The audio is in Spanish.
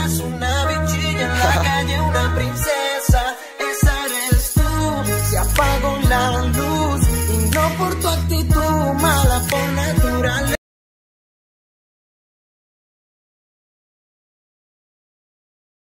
eras una bichilla en la calle, una princesa. Esa eres tú. Se apagó la luz y no por tu actitud mala.